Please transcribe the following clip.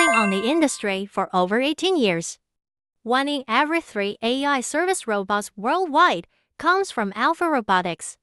On the industry for over 18 years. One in every three AI service robots worldwide comes from Alpha Robotics.